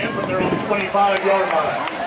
in from their own 25-yard line.